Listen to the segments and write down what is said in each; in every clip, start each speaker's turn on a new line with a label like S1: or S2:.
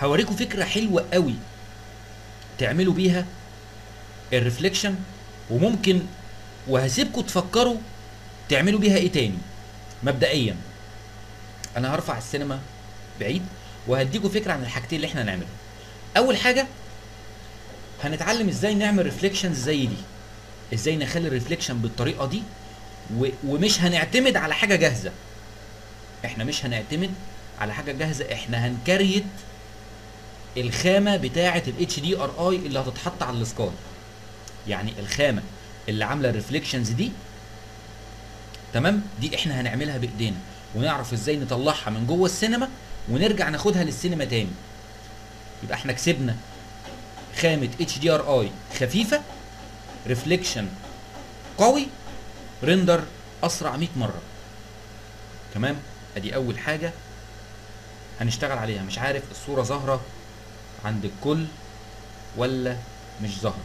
S1: هوريكم فكرة حلوة قوي تعملوا بيها ال reflection وممكن وهسيبكم تفكروا تعملوا بيها إيه تاني مبدئيا. أنا هرفع السينما بعيد وهديكم فكرة عن الحاجتين اللي إحنا هنعملهم. أول حاجة هنتعلم إزاي نعمل reflections زي دي إزاي نخلي ال reflection بالطريقة دي و... ومش هنعتمد على حاجة جاهزة. إحنا مش هنعتمد على حاجة جاهزة إحنا هن create الخامة بتاعة ال HDRI اللي هتتحط على ال sky يعني الخامة اللي عاملة ال reflections دي تمام؟ دي إحنا هنعملها بإيدينا. ونعرف إزاي نطلعها من جوه السينما ونرجع ناخدها للسينما تاني. يبقى إحنا كسبنا خامة HDRI خفيفة reflection قوي ريندر أسرع 100 مرة. تمام؟ ادي أول حاجة هنشتغل عليها. مش عارف الصورة ظاهرة عند الكل ولا مش ظاهره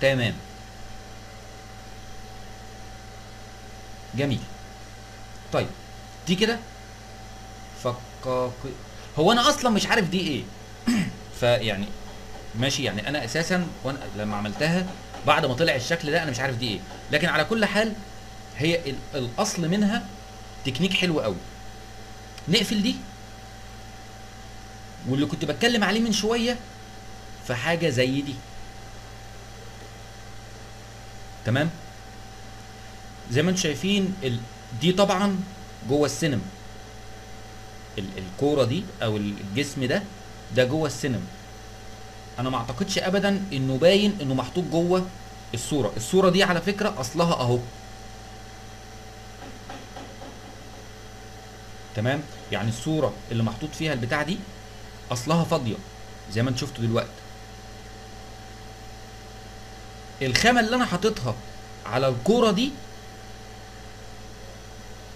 S1: تمام. جميل. طيب دي كده؟ فكاك هو أنا أصلا مش عارف دي إيه. فيعني ماشي يعني أنا أساسا وأنا لما عملتها بعد ما طلع الشكل ده أنا مش عارف دي إيه. لكن على كل حال هي ال- الأصل منها تكنيك حلو قوي. نقفل دي. واللي كنت بتكلم عليه من شوية في حاجة زي دي. تمام؟ زي ما أنتم شايفين ال... دي طبعا جوه السينما. ال... الكورة دي أو الجسم ده ده جوه السينما. أنا ما أعتقدش ابدا إنه باين إنه محطوط جوه الصورة. الصورة دي على فكرة أصلها أهو. تمام؟ يعني الصورة اللي محطوط فيها البتاع دي أصلها فاضية زي ما أنت شفتوا دلوقتي. الخامة اللي أنا حاططها على الكورة دي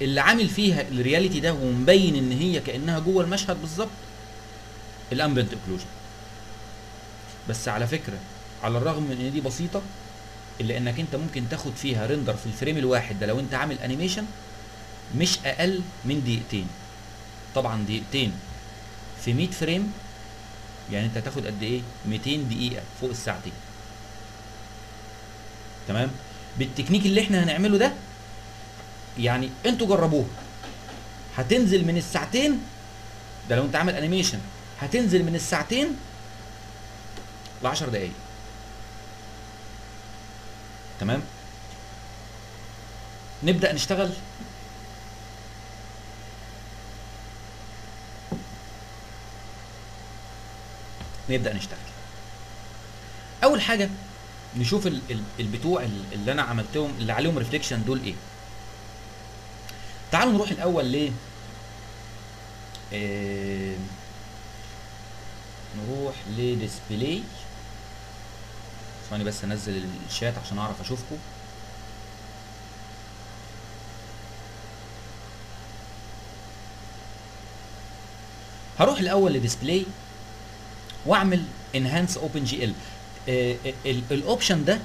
S1: اللي عامل فيها ال reality ده ومبين إن هي كأنها جوه المشهد بالظبط ال ambient occlusion بس على فكرة على الرغم من إن دي بسيطة إلا إنك أنت ممكن تاخد فيها render في ال frame الواحد ده لو أنت عامل animation مش أقل من دقيقتين. طبعا دقيقتين في 100 frame يعني أنت هتاخد قد إيه؟ 200 دقيقة فوق الساعتين. تمام؟ بالتكنيك اللي إحنا هنعمله ده يعني أنتوا جربوه. هتنزل من الساعتين ده لو أنت عامل animation هتنزل من الساعتين ل 10 دقايق. تمام؟ نبدأ نشتغل. نبدأ نشتغل. أول حاجة نشوف ال- ال- البتوع ال- اللي أنا عملتهم اللي عليهم reflection دول إيه. تعالوا نروح الأول ل آه، نروح ل display ثواني بس انزل الشات عشان اعرف اشوفكم. هروح الأول ل display واعمل enhanced OpenGL ال option ده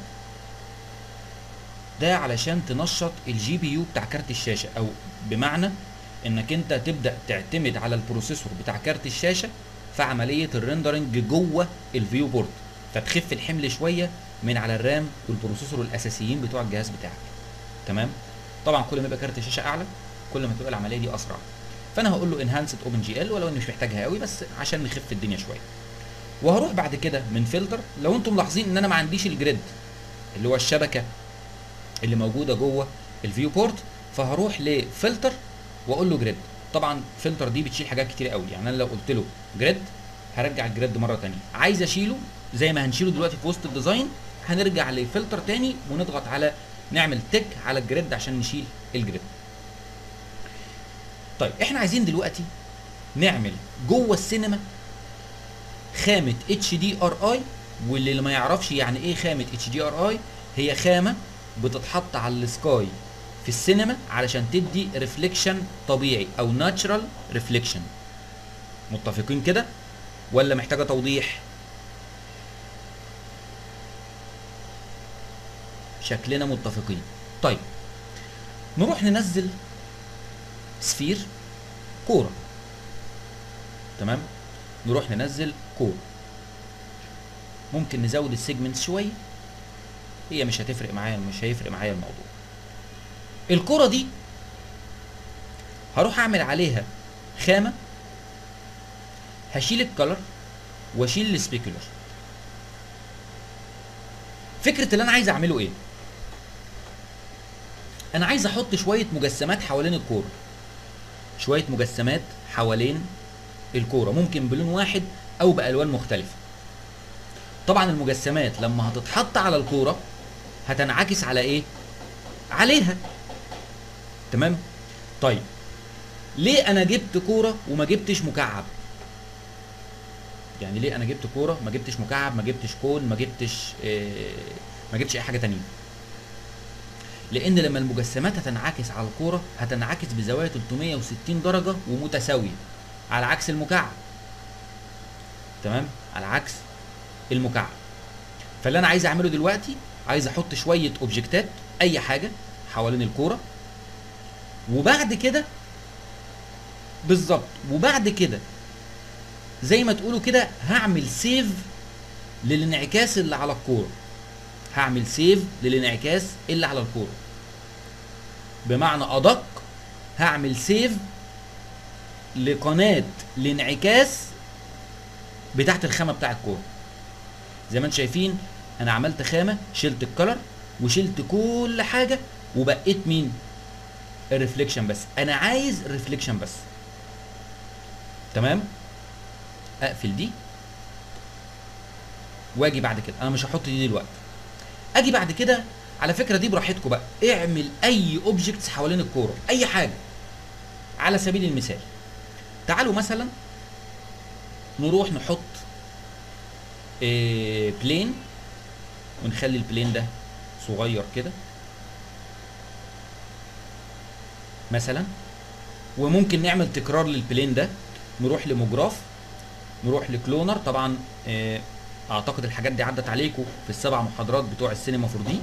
S1: ده علشان تنشط ال GPU بتاع كارت الشاشة. أو بمعنى إنك أنت تبدأ تعتمد على ال processor بتاع كارت الشاشة في عملية ال rendering جوه ال viewport فتخف الحمل شوية من على ال RAM وال processor الأساسيين بتوع الجهاز بتاعك. تمام؟ طبعا كل ما يبقى كارت الشاشة أعلى كل ما تبقى العملية دي أسرع. فأنا هقول له enhanced OpenGL ولو إني مش محتاجها قوي بس عشان نخف الدنيا شوية. وهروح بعد كده من فلتر لو أنتم ملاحظين إن أنا ما عنديش ال grid اللي هو الشبكة اللي موجودة جوه ال viewport فهروح لفلتر وأقول له grid. طبعا فلتر دي بتشيل حاجات كتير قوي. يعني أنا لو قلت له grid هرجع ال grid مرة تانية. عايز أشيله؟ زي ما هنشيله دلوقتي في وسط ال design هنرجع لفلتر تاني ونضغط على نعمل tick على ال grid عشان نشيل ال grid. طيب إحنا عايزين دلوقتي نعمل جوه السينما خامة HDRI واللي ما يعرفش يعني إيه خامة HDRI هي خامة بتتحط على ال sky في السينما علشان تدي reflection طبيعي أو natural reflection متفقين كده؟ ولا محتاجة توضيح؟ شكلنا متفقين. طيب نروح ننزل sphere كورة. تمام؟ نروح ننزل كورة. ممكن نزود ال segments شوية هي مش هتفرق معايا مش هيفرق معايا الموضوع. الكرة دي هروح أعمل عليها خامة هشيل ال color وأشيل ال specular فكرة اللي أنا عايز أعمله إيه؟ أنا عايز أحط شوية مجسمات حوالين الكورة. شوية مجسمات حوالين الكورة. ممكن بلون واحد أو بألوان مختلفة. طبعا المجسمات لما هتتحط على الكورة هتنعكس على إيه؟ عليها. تمام؟ طيب. ليه أنا جبت كورة وما جبتش مكعب؟ يعني ليه أنا جبت كورة ما جبتش مكعب ما جبتش كون ما جبتش آه ما جبتش أي حاجة تانية؟ لأن لما المجسمات هتنعكس على الكورة هتنعكس بزوايا 360 درجة ومتساوية. على عكس المكعب. تمام؟ على عكس المكعب. فاللي أنا عايز أعمله دلوقتي عايز أحط شوية اوبجكتات أي حاجة حوالين الكورة. وبعد كده بالظبط. وبعد كده زي ما تقولوا كده هعمل save للانعكاس اللي على الكورة. هعمل save للانعكاس اللي على الكورة. بمعنى أدق هعمل save لقناة الانعكاس بتاعت الخامة بتاع الكوره زي ما أنتم شايفين أنا عملت خامة شلت ال color وشلت كل حاجة وبقيت مين؟ ال reflection بس. أنا عايز reflection بس. تمام؟ أقفل دي. وأجي بعد كده. أنا مش هحط دي دلوقتي. أجي بعد كده على فكرة دي براحتكم بقى. اعمل أي objects حوالين الكورة. أي حاجة. على سبيل المثال. تعالوا مثلا نروح نحط plane ونخلي ال plane ده صغير كده. مثلا. وممكن نعمل تكرار لل plane ده. نروح ل MoGraph. نروح ل cloner. طبعا آه، أعتقد الحاجات دي عدت عليكم في السبع محاضرات بتوع السينما 4D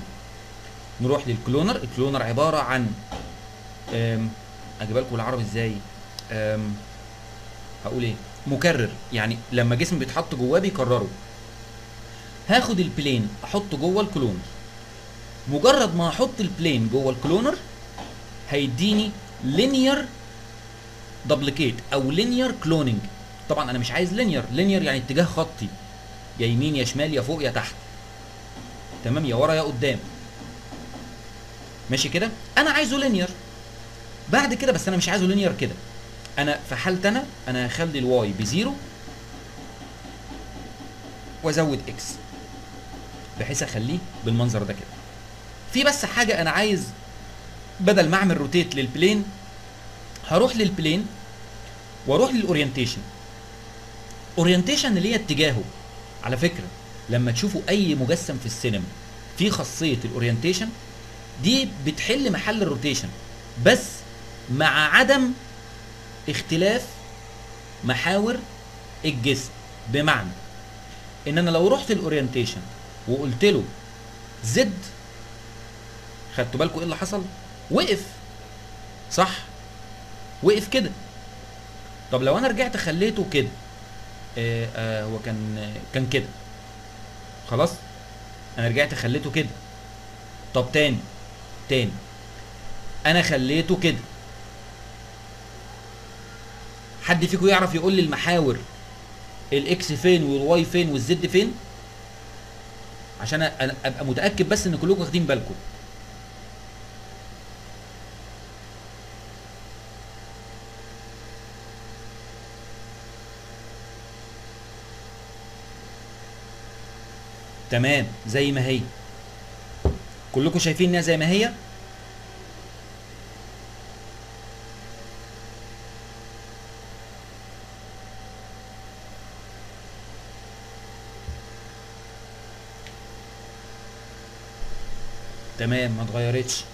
S1: نروح لل cloner. ال cloner عبارة عن آم، اجيبها لكم بالعربي إزاي هقول إيه؟ مكرر. يعني لما جسم بيتحط جواه بيكرره. هاخد ال plane أحطه جوه ال cloner. مجرد ما أحط ال plane جوه ال cloner هيديني linear duplicate أو linear cloning طبعا أنا مش عايز linear linear يعني اتجاه خطي. يا يمين يا شمال يا فوق يا تحت. تمام؟ يا ورا يا قدام. ماشي كده؟ أنا عايزه linear بعد كده بس أنا مش عايزه linear كده. أنا في حالتي أنا أنا هخلي ال Y ب zero وأزود X بحيث أخليه بالمنظر ده كده. في بس حاجة أنا عايز بدل ما أعمل rotate لل plane هروح لل plane وأروح لل orientation orientation اللي هي اتجاهه. على فكرة لما تشوفوا أي مجسم في السينما في خاصية ال orientation دي بتحل محل ال rotation بس مع عدم اختلاف محاور الجسم. بمعنى إن أنا لو رحت ال orientation وقلت له Z خدتوا بالكم إيه اللي حصل؟ وقف. صح؟ وقف كده. طب لو أنا رجعت خليته كده. آه آه هو كان كان كده. خلاص؟ أنا رجعت خليته كده. طب تاني. تاني. أنا خليته كده. حد فيكم يعرف يقول لي المحاور الاكس فين والواي فين والزد فين؟ عشان أبقى متأكد بس إن كلكم واخدين بالكم. تمام زي ما هي. كلكم شايفين إنها زي ما هي؟ تمام ما اتغيرتش.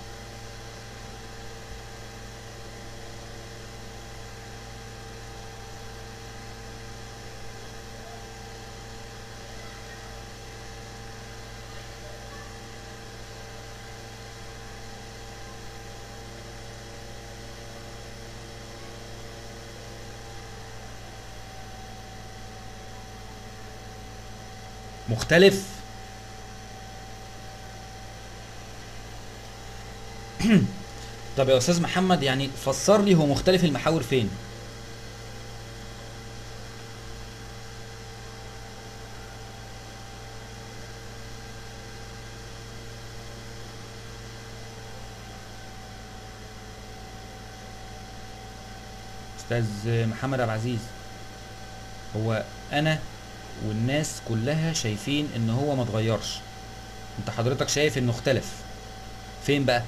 S1: مختلف. طب يا أستاذ محمد يعني فسر لي هو مختلف المحاور فين؟ أستاذ محمد عبد العزيز هو أنا والناس كلها شايفين إن هو ما اتغيرش. أنت حضرتك شايف إنه اختلف. فين بقى؟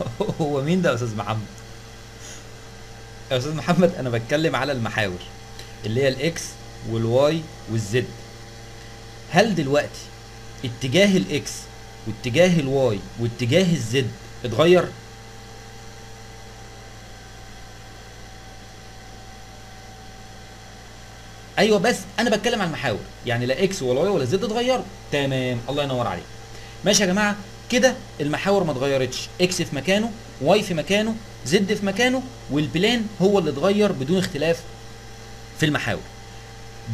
S1: هو مين ده يا أستاذ محمد؟ يا أستاذ محمد أنا بتكلم على المحاور اللي هي الاكس والواي والزد هل دلوقتي اتجاه الاكس واتجاه الواي واتجاه الزد اتغير؟ أيوه بس أنا بتكلم عن المحاور. يعني لا إكس ولا واي ولا زد اتغيروا. تمام الله ينور عليك. ماشي يا جماعة كده المحاور ما اتغيرتش. X في مكانه Y في مكانه Z في مكانه وال plane هو اللي اتغير بدون اختلاف في المحاور.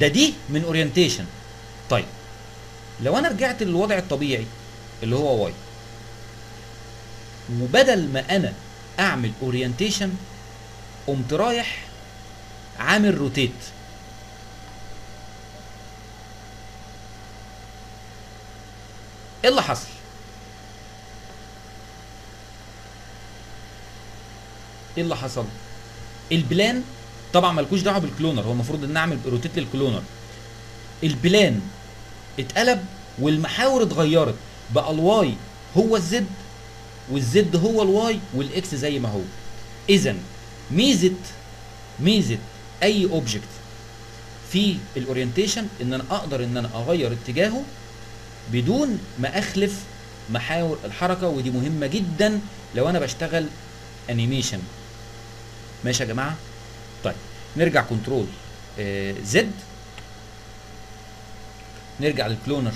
S1: ده دي من orientation طيب لو أنا رجعت للوضع الطبيعي اللي هو Y وبدل ما أنا أعمل orientation قمت رايح عامل rotate إيه اللي حصل؟ إيه اللي حصل؟ ال plane طبعا ملكوش دعوة بالكلونر هو المفروض إن أعمل روتيت لل cloner. ال plane اتقلب والمحاور اتغيرت بقى الواي هو الزد والزد هو الواي والإكس زي ما هو. اذا ميزة ميزة أي object في ال orientation إن أنا أقدر إن أنا أغير اتجاهه بدون ما أخلف محاور الحركة ودي مهمة جدا لو أنا بشتغل animation ماشي يا جماعة؟ طيب نرجع control آه Z نرجع لل cloner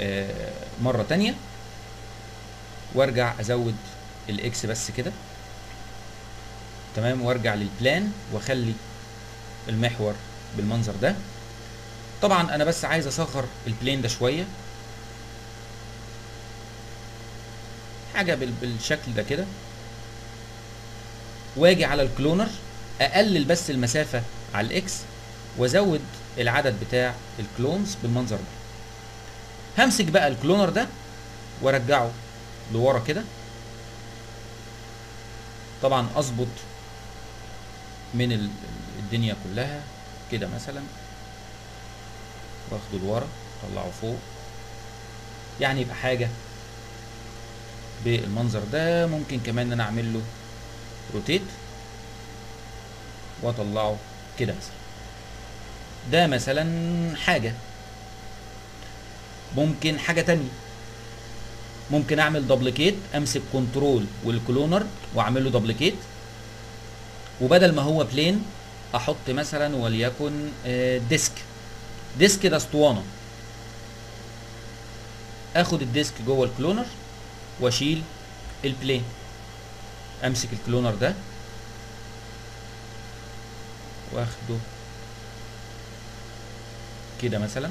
S1: آه مرة تانية. وارجع أزود ال X بس كده. تمام؟ وارجع لل plane وأخلي المحور بالمنظر ده. طبعا أنا بس عايز اصغر ال plane ده شوية. حاجة بال- بالشكل ده كده. واجي على ال cloner أقلل بس المسافة على ال X وأزود العدد بتاع ال clones بالمنظر ده. همسك بقى ال cloner ده وأرجعه لورا كده. طبعا أظبط من ال- الدنيا كلها كده مثلا. واخده لورا اطلعه فوق. يعني يبقى حاجة بالمنظر ده. ممكن كمان إن أنا أعمل له روتيت واطلعه كده مثلا. ده مثلا حاجة. ممكن حاجة تانية. ممكن أعمل duplicate أمسك control وال cloner وأعمل له duplicate وبدل ما هو plane أحط مثلا وليكن آه، disc disc ده أسطوانة. آخد ال disc جوه ال cloner وأشيل ال plane أمسك ال cloner ده. وأخده كده مثلا.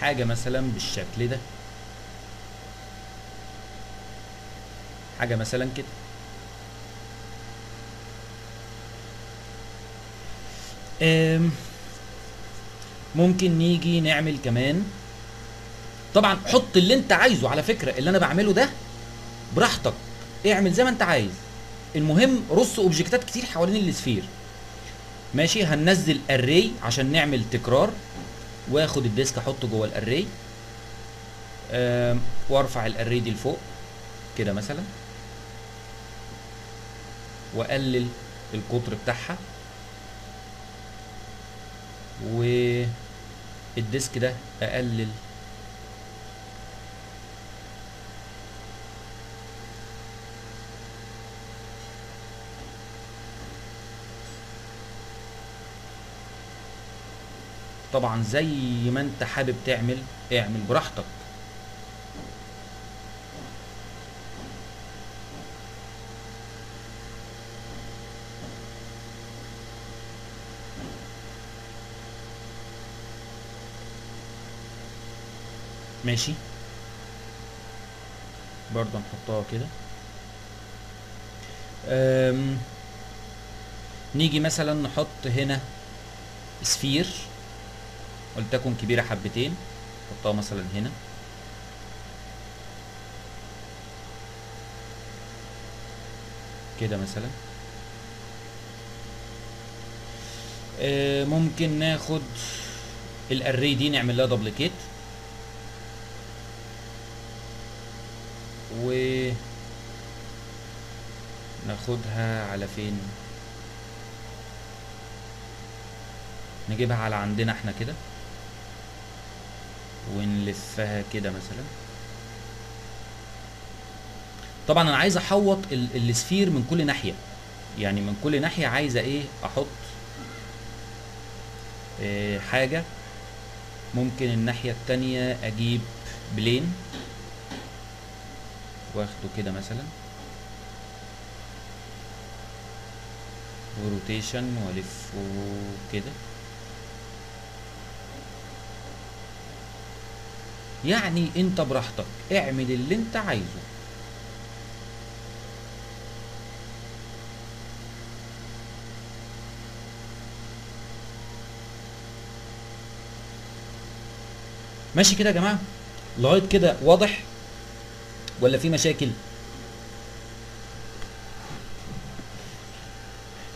S1: حاجة مثلا بالشكل ده. حاجة مثلا كده. ممكن نيجي نعمل كمان. طبعا حط اللي انت عايزه على فكرة اللي أنا بعمله ده براحتك. اعمل زي ما انت عايز. المهم رص object ات كتير حوالين ال sphere. ماشي؟ هننزل array عشان نعمل تكرار. واخد ال disc أحطه جوه ال array وأرفع ال array دي لفوق. كده مثلا. وأقلل القطر بتاعها. و الديسك ده أقلل. طبعا زي ما أنت حابب تعمل اعمل براحتك. ماشي. برضه نحطها كده. نيجي مثلا نحط هنا سفير ولتكن كبيرة حبتين نحطها مثلا هنا. كده مثلا. آه، ممكن ناخد الاري دي نعمل لها دبليكيت ناخدها على فين؟ نجيبها على عندنا إحنا كده. ونلفها كده مثلا. طبعا أنا عايز أحوط ال- السفير من كل ناحية. يعني من كل ناحية عايزة إيه؟ أحط إيه حاجة. ممكن الناحية التانية أجيب بلين. واخده كده مثلا. وروتيشن وألفه كده. يعني انت براحتك اعمل اللي انت عايزه. ماشي كده يا جماعة؟ لغاية كده واضح؟ ولا في مشاكل؟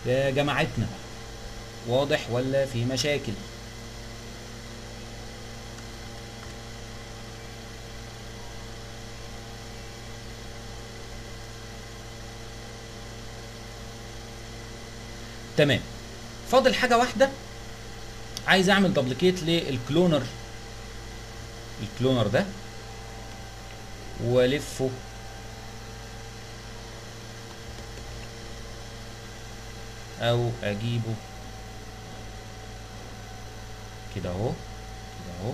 S1: يا جماعتنا واضح ولا في مشاكل؟ تمام. فاضل حاجة واحدة. عايز أعمل دبليكيت للكلونر الكلونر ده. والفه أو أجيبه. كده أهو كده أهو.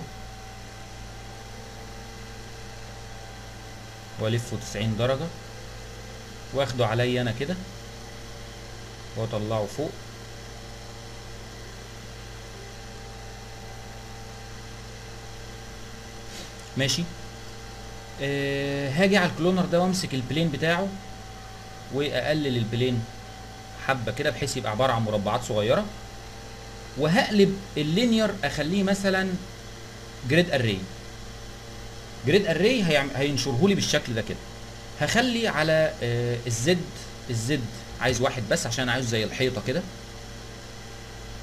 S1: والفه 90 درجة. واخده عليا أنا كده. واطلعه فوق. ماشي. آه هاجي على ال cloner ده وامسك ال plane بتاعه وأقلل ال plane حبة كده بحيث يبقى عبارة عن مربعات صغيرة. وهقلب ال linear أخليه مثلا grid array grid array هينشره لي بالشكل ده كده. هخلي على آه ال Z ال Z عايز واحد بس عشان عايزه زي الحيطة كده.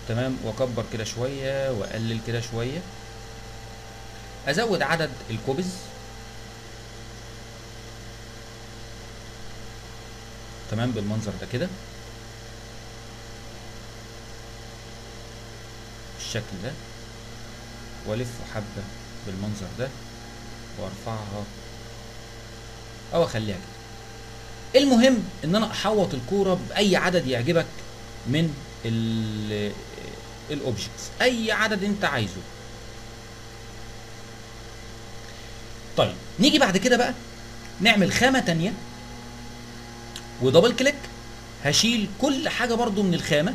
S1: تمام؟ وأكبر كده شوية وأقلل كده شوية. أزود عدد ال copies تمام بالمنظر ده كده. بالشكل ده. والفه حبة بالمنظر ده. وارفعها. أو أخليها كده. المهم إن أنا أحوط الكورة بأي عدد يعجبك من ال objects أي عدد أنت عايزه. طيب نيجي بعد كده بقى نعمل خامة تانية. و double click هشيل كل حاجة برضو من الخامة.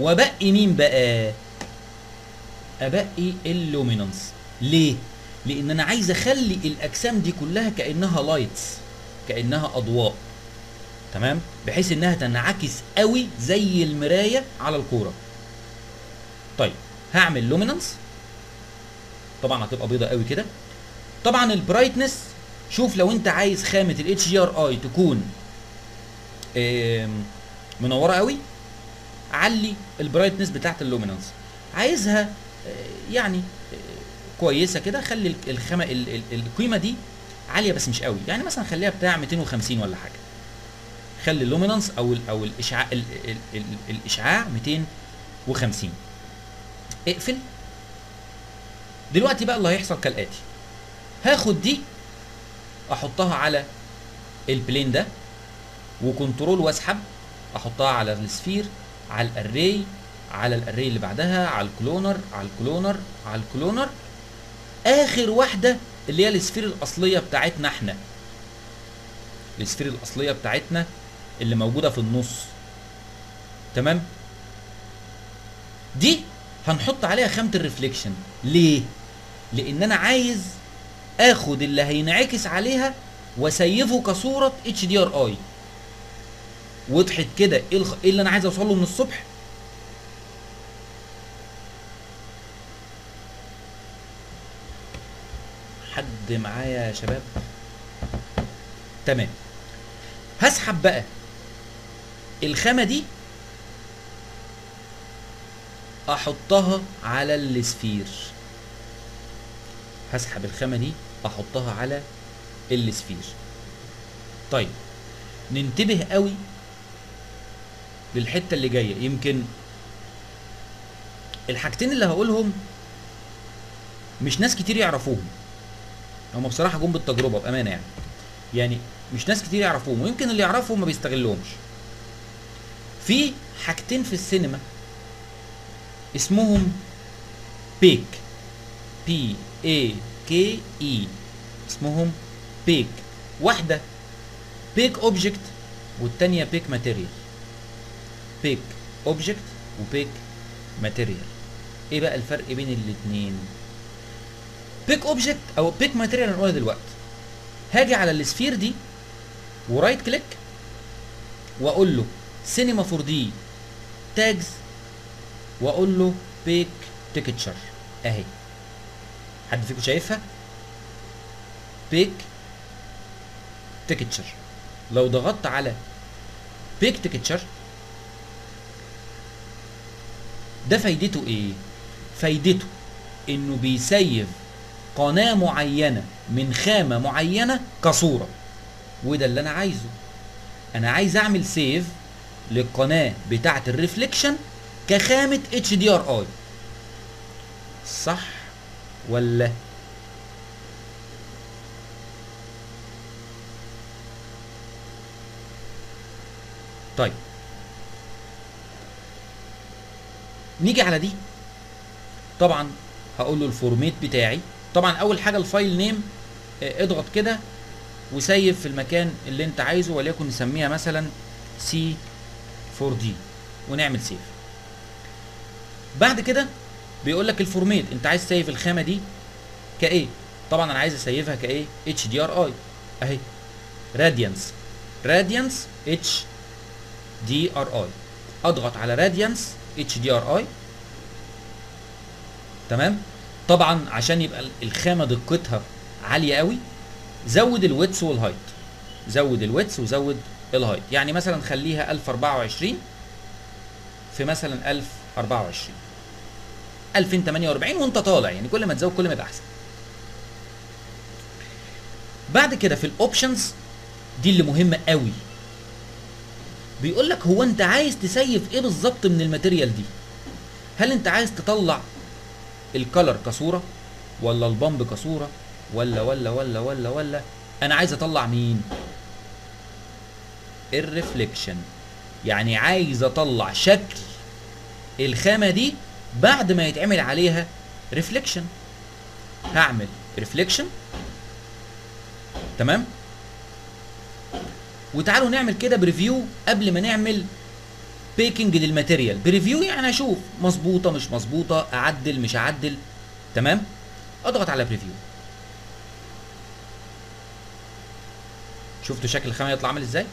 S1: وبقي مين بقى؟ أبقي ال luminance. ليه؟ لأن أنا عايز أخلي الأجسام دي كلها كأنها lights كأنها أضواء. تمام؟ بحيث إنها تنعكس قوي زي المراية على الكورة. طيب هعمل luminance طبعا هتبقى بيضة قوي كده. طبعا ال brightness شوف لو أنت عايز خامة ال HDRI تكون منورة قوي. علي ال brightness بتاعت ال luminance. عايزها يعني كويسة كده. خلي الخامة القيمة دي عالية بس مش قوي. يعني مثلا خليها بتاع 250 ولا حاجة. خلي ال luminance أو ال أو الإشعاع ال ال ال الإشعاع 250 اقفل. دلوقتي بقى اللي هيحصل كالآتي. هاخد دي أحطها على ال plane ده. و control واسحب أحطها على ال sphere على ال array على ال array اللي بعدها على ال cloner على ال cloner على ال cloner. آخر واحدة اللي هي ال sphere الأصلية بتاعتنا إحنا. ال sphere الأصلية بتاعتنا اللي موجودة في النص. تمام؟ دي هنحط عليها خامة ال reflection ليه؟ لأن أنا عايز آخد اللي هينعكس عليها وأسيفه كصورة HDRI وضحت كده إيه الخ... إيه اللي أنا عايز اوصل له من الصبح؟ حد معايا يا شباب؟ تمام. هسحب بقى الخامة دي أحطها على السفير. هسحب الخامة دي أحطها على السفير. طيب ننتبه قوي للحتة اللي جاية. يمكن الحاجتين اللي هقولهم مش ناس كتير يعرفوهم. هم بصراحة جم بالتجربة بأمانة يعني. يعني مش ناس كتير يعرفوهم ويمكن اللي يعرفهم ما بيستغلهمش. في حاجتين في السينما اسمهم bake. B A K E اسمهم bake. واحدة bake object والتانية bake material bake object و bake material إيه بقى الفرق بين الاتنين؟ bake object أو bake material هنقولها دلوقتي. هاجي على ال sphere دي و right click واقول له Cinema 4D tags واقول له bake texture أهي. حد فيكم شايفها؟ bake texture لو ضغطت على bake texture ده فايدته إيه؟ فايدته إنه بيسيف قناة معينة من خامة معينة كصورة. وده اللي أنا عايزه. أنا عايز أعمل save للقناة بتاعة ال reflection كخامة HDRI. صح ولا؟ طيب. نيجي على دي. طبعا هقول له ال format بتاعي. طبعا أول حاجة ال file name آه، اضغط كده و save في المكان اللي أنت عايزه وليكن نسميها مثلا C 4 D ونعمل save بعد كده بيقول لك ال format أنت عايز تسيف الخامة دي كإيه؟ طبعا أنا عايز أسيفها كإيه؟ HDRI أهي. راديانس راديانس اتش دي ار اي أضغط على راديانس اتش دي ار اي تمام؟ طبعا عشان يبقى الخامة دقتها عالية قوي زود الويتس والهايت زود الويتس وزود الهايت يعني مثلا خليها 1024 في مثلا 1024 2048 وانت طالع يعني كل ما تزود كل ما يبقى أحسن. بعد كده في ال options دي اللي مهمة قوي. بيقول لك هو انت عايز تسيف إيه بالظبط من ال material دي؟ هل انت عايز تطلع ال color كصورة ولا ال bump كصورة ولا ولا ولا ولا ولا؟ أنا عايز أطلع مين؟ ال reflection. يعني عايز أطلع شكل الخامة دي بعد ما يتعمل عليها reflection. هعمل reflection. تمام؟ وتعالوا نعمل كده preview قبل ما نعمل baking لل material preview يعني أشوف مظبوطة مش مظبوطة أعدل مش أعدل. تمام؟ أضغط على preview. شفتوا شكل الخامة يطلع عامل إزاي؟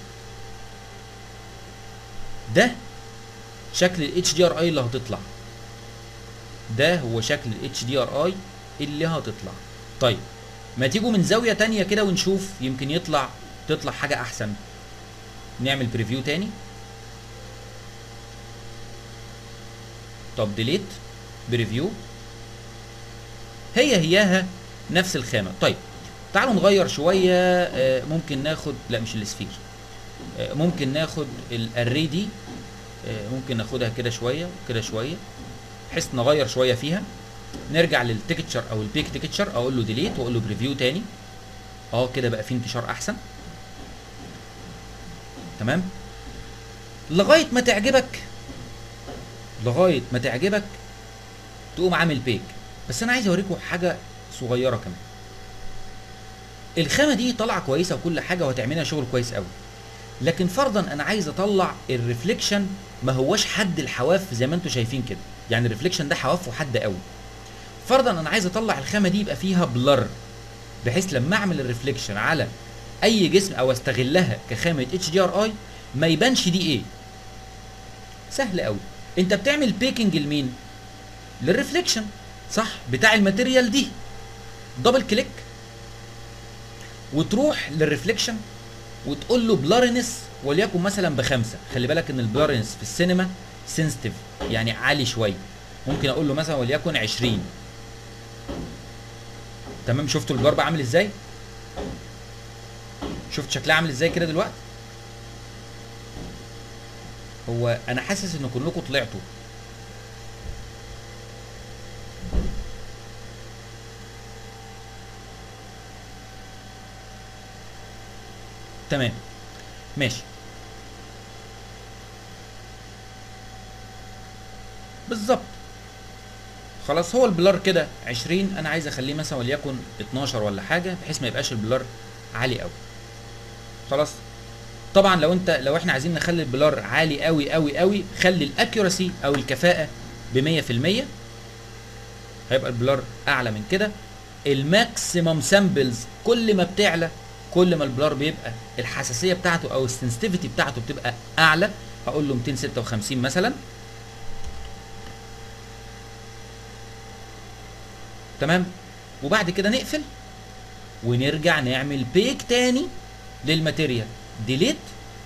S1: ده شكل ال HDRI اللي هتطلع. ده هو شكل ال HDRI اللي هتطلع. طيب ما تيجوا من زاوية تانية كده ونشوف يمكن يطلع تطلع حاجة أحسن. نعمل preview تاني. طب delete preview هي هياها نفس الخامة. طيب تعالوا نغير شوية. آه، ممكن ناخد لا مش ال sphere آه، ممكن ناخد ال array دي. آه، ممكن ناخدها كده شوية وكده شوية بحيث نغير شوية فيها. نرجع لل texture أو ال bake texture أقول له delete وأقول له preview تاني. آه كده بقى في انتشار أحسن. تمام؟ لغاية ما تعجبك لغاية ما تعجبك تقوم عامل bake. بس أنا عايز أوريكم حاجة صغيرة كمان. الخامة دي طالعة كويسة وكل حاجة وهتعملها شغل كويس قوي. لكن فرضا أنا عايز أطلع ال reflection ما هوش حد الحواف زي ما أنتم شايفين كده. يعني ال reflection ده حوافه حد قوي. فرضا أنا عايز أطلع الخامة دي يبقى فيها blur بحيث لما أعمل ال reflection على أي جسم أو أستغلها كخامة HDRI ما يبانش دي إيه. سهل قوي أنت بتعمل baking لمين؟ لل reflection صح؟ بتاع ال material دي. double click وتروح لل reflection وتقول له blurriness وليكن مثلا بخمسة. خلي بالك إن ال blurriness في السينما sensitive يعني عالي شوية ممكن أقول له مثلا وليكن 20 تمام؟ شفتوا ال blur بقى عامل إزاي؟ شفت شكلها عامل إزاي كده دلوقتي. هو أنا حاسس ان كلكم طلعتوا. تمام. ماشي. بالظبط. خلاص هو ال blur كده 20 أنا عايز اخليه مثلا وليكن 12 ولا حاجة بحيث ما يبقاش ال blur عالي قوي. خلاص. طبعا لو أنت لو إحنا عايزين نخلي ال blur عالي قوي قوي قوي خلي ال accuracy أو الكفاءة ب 100% هيبقى ال blur أعلى من كده. ال maximum samples كل ما بتعلى كل ما ال blur بيبقى الحساسية بتاعته أو ال sensitivity بتاعته بتبقى أعلى. هقول له 256 مثلا. تمام؟ وبعد كده نقفل ونرجع نعمل bake تاني. لل material. delete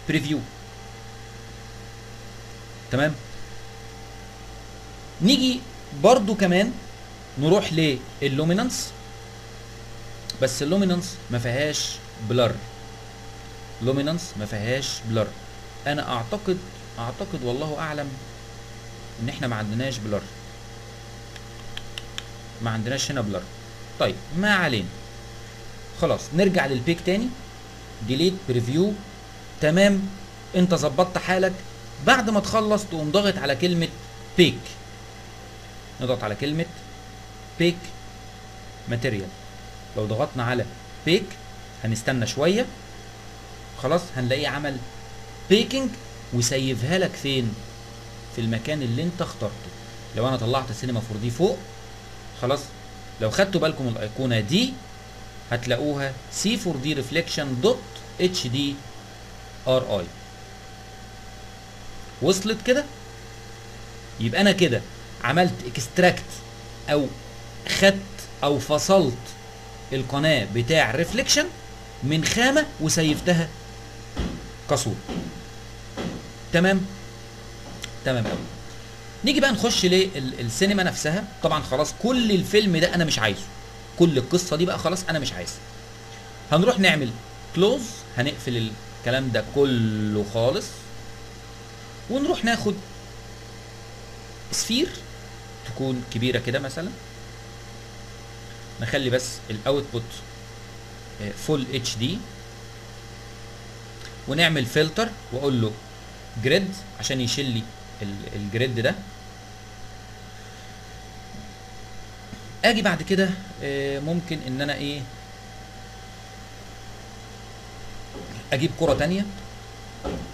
S1: preview تمام؟ نيجي برضو كمان نروح لل luminance بس ال luminance ما فيهاش blur luminance ما فيهاش blur أنا أعتقد أعتقد والله أعلم إن إحنا ما عندناش blur ما عندناش هنا blur طيب ما علينا. خلاص نرجع لل bake تاني. delete preview تمام؟ انت ظبطت حالك. بعد ما تخلص تقوم ضاغط على كلمة bake نضغط على كلمة bake material لو ضغطنا على bake هنستنى شوية. خلاص هنلاقيه عمل baking وسيفها لك فين؟ في المكان اللي انت اخترته. لو أنا طلعت السينما 4 دي فوق خلاص. لو خدتوا بالكم الأيقونة دي هتلاقوها C 4 D reflection دوت HDRI وصلت كده؟ يبقى أنا كده عملت extract أو خدت أو فصلت القناة بتاع reflection من خامة وسيفتها كصوره تمام؟ تمام قوي نيجي بقى نخش للسينما نفسها. طبعا خلاص كل الفيلم ده أنا مش عايزه. كل القصة دي بقى خلاص أنا مش عايزها هنروح نعمل close هنقفل الكلام ده كله خالص ونروح ناخد sphere تكون كبيرة كده مثلا. نخلي بس ال output full HD ونعمل فلتر وأقول له grid عشان يشيل لي ال grid ده. آجي بعد كده ممكن إن أنا إيه أجيب كرة تانية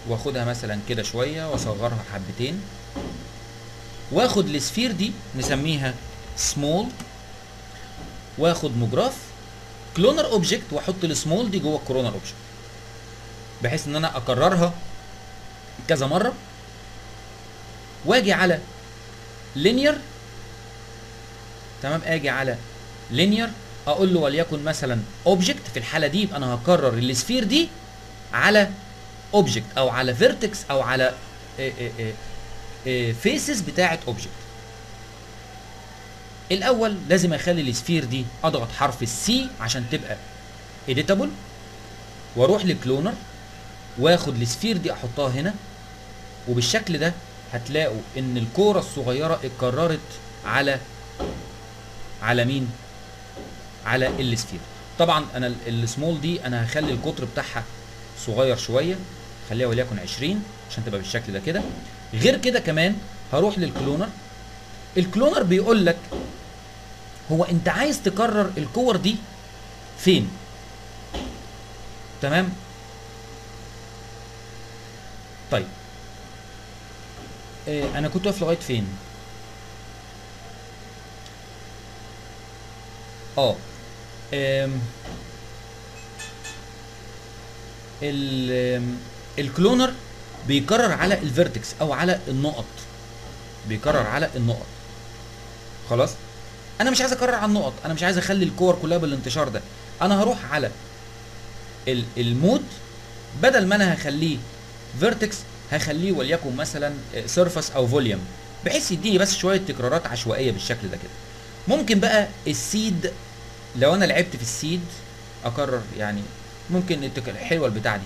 S1: وآخدها مثلا كده شوية وأصغرها حبتين وآخد ال sphere دي نسميها سمول وآخد MoGraph cloner object وأحط السمول دي جوه ال cloner object بحيث إن أنا أكررها كذا مرة وآجي على linear تمام آجي على linear أقول له وليكن مثلا object في الحالة دي يبقى أنا هكرر ال sphere دي على object أو على vertex أو على faces بتاعة object الأول لازم أخلي ال sphere دي أضغط حرف ال C عشان تبقى editable وأروح ل cloner وآخد ال sphere دي أحطها هنا وبالشكل ده هتلاقوا إن الكورة الصغيرة اتكررت على على مين؟ على ال sphere طبعا أنا ال- السمول دي أنا هخلي القطر بتاعها صغير شوية خليها وليكن 20 عشان تبقى بالشكل ده كده. غير كده كمان هروح لل cloner ال cloner بيقول لك هو أنت عايز تكرر الكور دي فين؟ تمام؟ طيب. آه أنا كنت واقف لغاية فين؟ آه. ال cloner بيكرر على ال vertex أو على النقط. بيكرر على النقط. خلاص؟ أنا مش عايز أكرر على النقط. أنا مش عايز أخلي الكور كلها بالانتشار ده. أنا هروح على ال- mode. بدل ما أنا هخليه vertex هخليه وليكن مثلا surface أو volume بحيث يديني بس شوية تكرارات عشوائية بالشكل ده كده. ممكن بقى ال seed لو أنا لعبت في ال seed أكرر يعني ممكن الحلوة البتاع دي.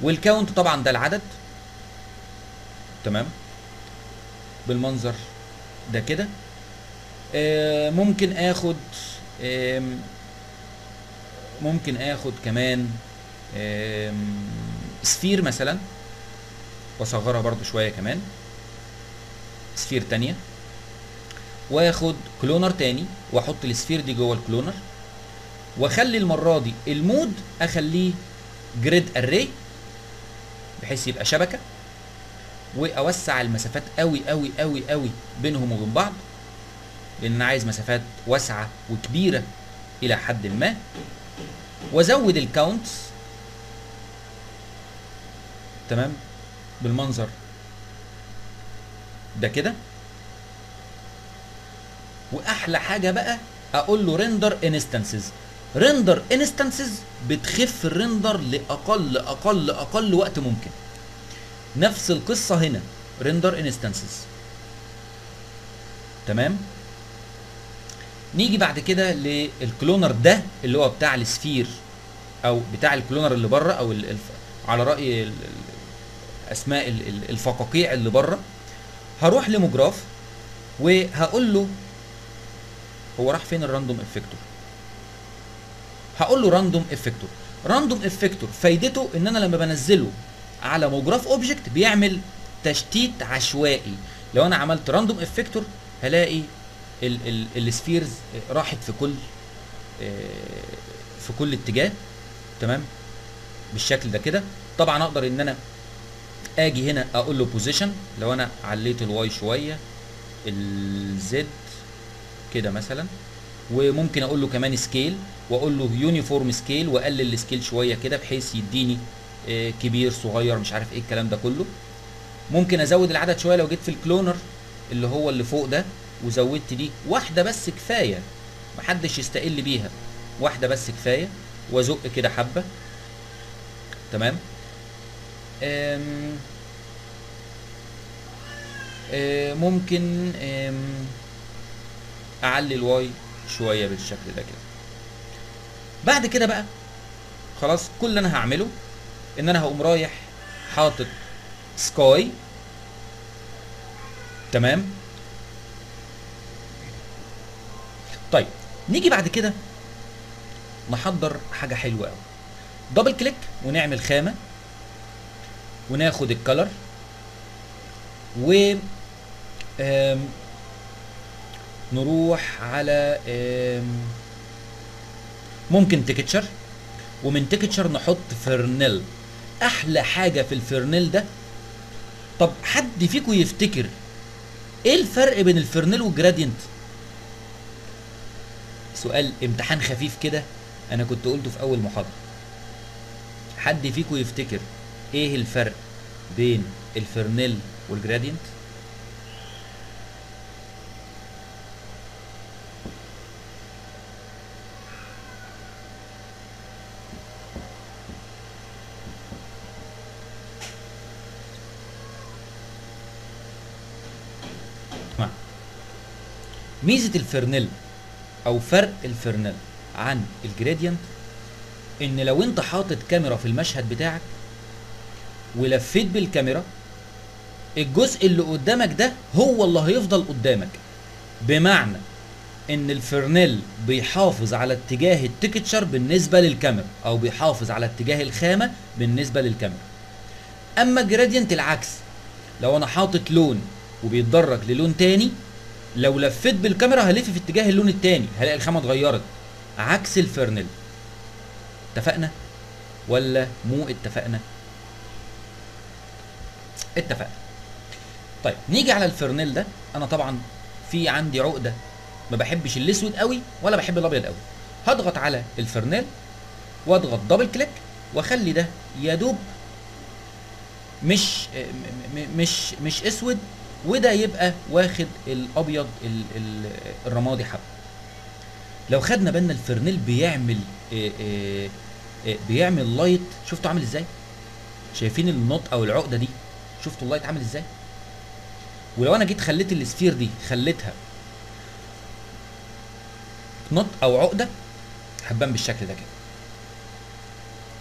S1: وال count طبعا ده العدد. تمام. بالمنظر ده كده. آه، ممكن آخد آم، ممكن آخد كمان آم، sphere مثلا. وأصغرها برضو شوية كمان. sphere تانية. وآخد cloner تاني وأحط ال sphere دي جوه ال cloner وأخلي المرة دي ال mode أخليه grid array بحيث يبقى شبكة وأوسع المسافات قوي قوي قوي قوي بينهم وبين بعض لأن أنا عايز مسافات واسعة وكبيرة إلى حد ما. وأزود ال counts تمام؟ بالمنظر ده كده. وأحلى حاجة بقى أقول له render instances render instances بتخف ال render لأقل أقل أقل وقت ممكن. نفس القصة هنا render instances تمام؟ نيجي بعد كده لل cloner ده اللي هو بتاع ال sphere أو بتاع ال cloner اللي بره أو ال- الف... على رأي أسماء ال- ال- الفقاقيع اللي بره. هروح ل MoGraph وهقول له هو راح فين ال random effector؟ هقول له random effector. random effector فايدته إن أنا لما بنزله على MoGraph object بيعمل تشتيت عشوائي. لو أنا عملت random effector هلاقي ال ال ال spheres راحت في كل في كل اتجاه. تمام؟ بالشكل ده كده. طبعا أقدر إن أنا آجي هنا أقول له position لو أنا عليت ال Y شوية ال Z كده مثلا وممكن أقول له كمان scale وأقول له uniform scale وأقلل ال scale شوية كده بحيث يديني آه، كبير صغير مش عارف إيه الكلام ده كله. ممكن أزود العدد شوية لو جيت في ال cloner اللي هو اللي فوق ده وزودت دي واحدة بس كفاية محدش يستقل بيها. واحدة بس كفاية وأزق كده حبة. تمام؟ أم أم ممكن أم أعلي الواي شوية بالشكل ده كده. بعد كده بقى خلاص كل اللي أنا هعمله إن أنا هقوم رايح حاطط سكاي. تمام؟ طيب نيجي بعد كده نحضر حاجة حلوة قوي double click ونعمل خامة. وناخد ال color و نروح على ممكن texture. ومن texture نحط فرنيل أحلى حاجة في الفرنيل ده. طب حد فيكم يفتكر إيه الفرق بين الفرنيل والجرادينت؟ سؤال امتحان خفيف كده. أنا كنت قلته في أول محاضرة. حد فيكم يفتكر إيه الفرق بين الفرنيل والجرادينت؟ ميزة الفرنيل أو فرق الفرنيل عن الجرادينت إن لو أنت حاطط كاميرا في المشهد بتاعك ولفيت بالكاميرا الجزء اللي قدامك ده هو اللي هيفضل قدامك. بمعنى إن الفرنيل بيحافظ على اتجاه التكتشر بالنسبة للكاميرا أو بيحافظ على اتجاه الخامة بالنسبة للكاميرا. أما جرادينت العكس لو أنا حاطط لون وبيتدرج للون تاني لو لفيت بالكاميرا هلف في اتجاه اللون التاني هلاقي الخامة اتغيرت. عكس الفرنيل اتفقنا؟ ولا مو اتفقنا؟ اتفقنا. طيب نيجي على الفرنيل ده. أنا طبعا في عندي عقدة. ما بحبش الأسود قوي ولا بحب الأبيض قوي. هضغط على الفرنيل وأضغط double click وأخلي ده يا دوب مش مش مش أسود وده يبقى واخد الأبيض ال- ال- الرمادي حبة. لو خدنا بالنا الفرنيل بيعمل إيه إيه إيه بيعمل light شفتوا عامل إزاي؟ شايفين ال knot أو العقدة دي؟ شفتوا ال light عامل إزاي؟ ولو أنا جيت خليت ال sphere دي خليتها knot أو عقدة هتبان بالشكل ده كده.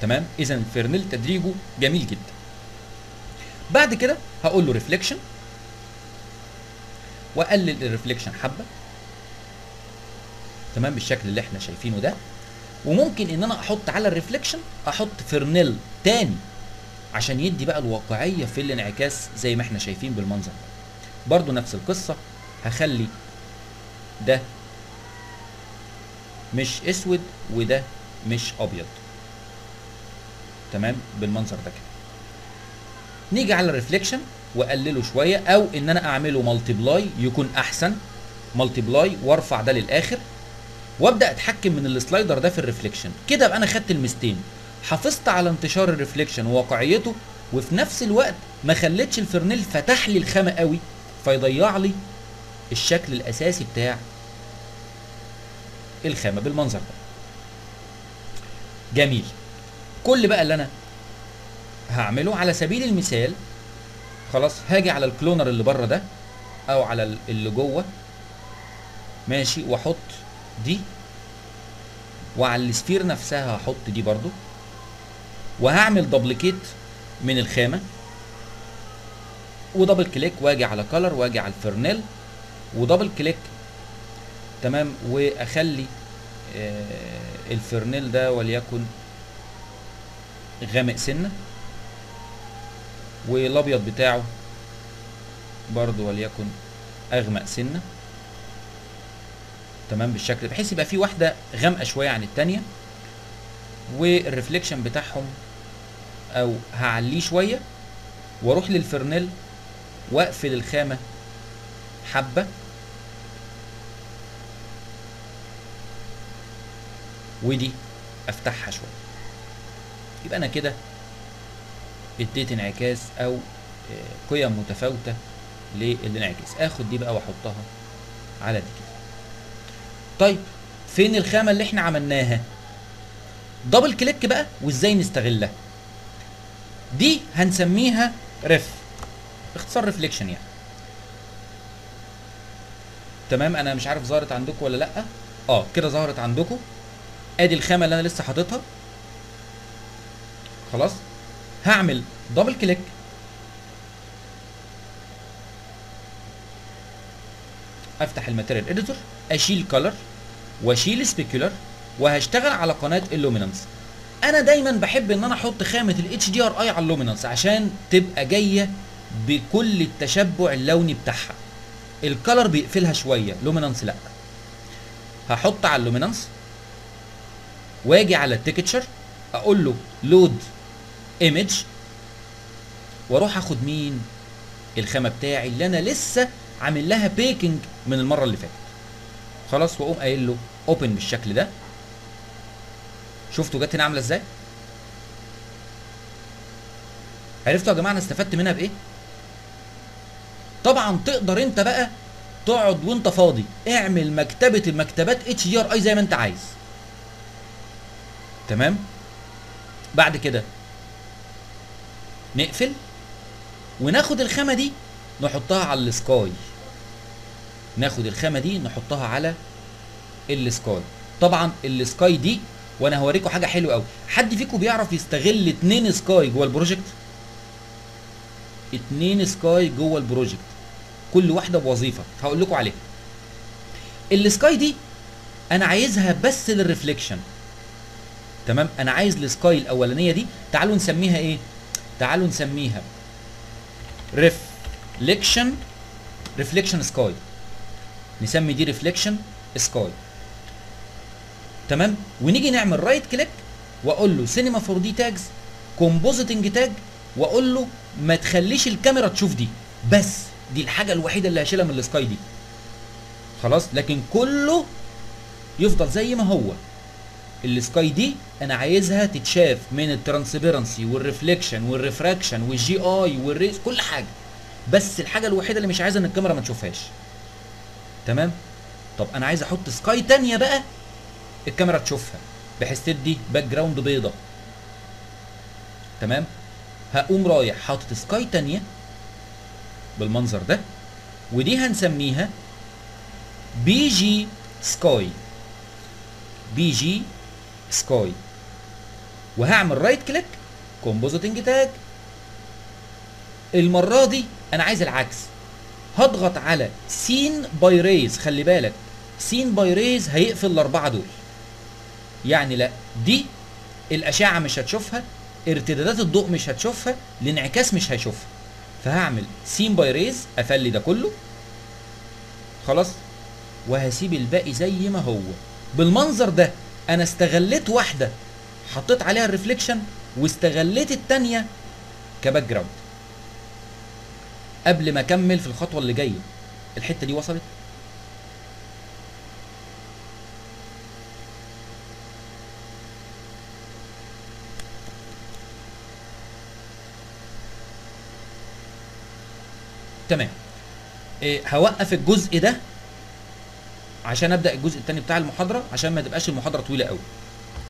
S1: تمام؟ اذا الفرنيل تدريجه جميل جدا. بعد كده هقول له reflection واقلل ال reflection حبة. تمام؟ بالشكل اللي إحنا شايفينه ده. وممكن إن أنا أحط على ال reflection أحط فرنيل تاني عشان يدي بقى الواقعية في الانعكاس زي ما إحنا شايفين بالمنظر ده. برضو نفس القصة. هخلي ده مش أسود وده مش أبيض. تمام؟ بالمنظر ده كده. نيجي على ال reflection واقلله شوية أو إن أنا أعمله multiply يكون أحسن multiply وأرفع ده للآخر وأبدأ أتحكم من ال slider ده في ال reflection كده ابقى أنا خدت الحسنتين. حافظت على انتشار ال reflection وواقعيته وفي نفس الوقت ما خليتش الفرنيل فتح لي الخامة قوي فيضيع لي الشكل الأساسي بتاع الخامة بالمنظر ده. جميل. كل بقى اللي أنا هعمله على سبيل المثال خلاص هاجي على الكلونر اللي بره ده أو على ال- اللي جوه. ماشي وأحط دي. وعلى السفير نفسها هحط دي برضو. وهعمل duplicate من الخامة. و double click واجي على color واجي على الفرنيل. و double click. تمام وأخلي آه، الفرنيل ده وليكن غامق سنة. والأبيض بتاعه برضو وليكن أغمق سنة. تمام بالشكل بحيث يبقى في واحدة غامقة شوية عن التانية. وال reflection بتاعهم أو هعليه شوية. وأروح للفرنيل. وأقفل الخامة حبة. ودي أفتحها شوية. يبقى أنا كده اديت انعكاس أو آه، قيم متفاوتة للانعكاس. آخد دي بقى وأحطها على دي كده. طيب فين الخامة اللي إحنا عملناها؟ double click بقى وإزاي نستغلها؟ دي هنسميها ref اختصار reflection يعني. تمام؟ أنا مش عارف ظهرت عندكم ولا لأ. آه كده ظهرت عندكم. آدي الخامة اللي أنا لسه حاططها. خلاص؟ هعمل double click أفتح ال material editor أشيل color وأشيل specular وهشتغل على قناة ال luminance أنا دايما بحب إن أنا أحط خامة ال HDRI على ال luminance عشان تبقى جاية بكل التشبع اللوني بتاعها. ال color بيقفلها شوية luminance لأ. هحط على ال luminance واجي على ال texture أقول له load image وأروح أخد مين؟ الخامة بتاعي اللي أنا لسه عامل لها baking من المرة اللي فاتت. خلاص وأقوم قايل له open بالشكل ده. شفتوا جت هنا عاملة إزاي؟ عرفتوا يا جماعة أنا استفدت منها بإيه؟ طبعا تقدر أنت بقى تقعد وأنت فاضي اعمل مكتبة المكتبات HDRI زي ما أنت عايز. تمام؟ بعد كده نقفل وناخد الخامة دي نحطها على ال sky. ناخد الخامة دي نحطها على ال sky. طبعا ال sky دي وأنا هوريكم حاجة حلوة قوي حد فيكم بيعرف يستغل اتنين sky جوه ال project؟ اتنين sky جوه ال project. كل واحدة بوظيفة. هقول لكم عليها. ال sky دي أنا عايزها بس لل reflection تمام؟ أنا عايز ال sky الأولانية دي. تعالوا نسميها إيه؟ تعالوا نسميها. reflection reflection sky نسمي دي reflection sky تمام؟ ونيجي نعمل right click وأقول له Cinema 4D tags compositing tag وأقول له ما تخليش الكاميرا تشوف دي. بس دي الحاجة الوحيدة اللي هشيلها من ال sky دي. خلاص؟ لكن كله يفضل زي ما هو. ال sky دي أنا عايزها تتشاف من الترانسبيرنسي والريفليكشن والريفراكشن والجي اي والريس كل حاجة. بس الحاجة الوحيدة اللي مش عايزها إن الكاميرا ما تشوفهاش. تمام؟ طب أنا عايز أحط sky تانية بقى الكاميرا تشوفها. بحيث تدي background بيضة. تمام؟ هقوم رايح حاطط sky تانية بالمنظر ده ودي هنسميها BG sky. BG sky وهعمل right click compositing tag المرة دي أنا عايز العكس. هضغط على seen by rays خلي بالك. seen by rays هيقفل الأربعة دول. يعني لا دي الأشعة مش هتشوفها ارتدادات الضوء مش هتشوفها الانعكاس مش هيشوفها. فهعمل seen by rays اقفلي ده كله. خلاص؟ وهسيب الباقي زي ما هو. بالمنظر ده أنا استغليت واحدة حطيت عليها ال reflection واستغليت التانية ك background قبل ما أكمل في الخطوة اللي جاية الحتة دي وصلت؟ تمام. إيه هوقف الجزء ده عشان أبدأ الجزء الثاني بتاع المحاضرة عشان ما تبقاش المحاضرة طويلة قوي.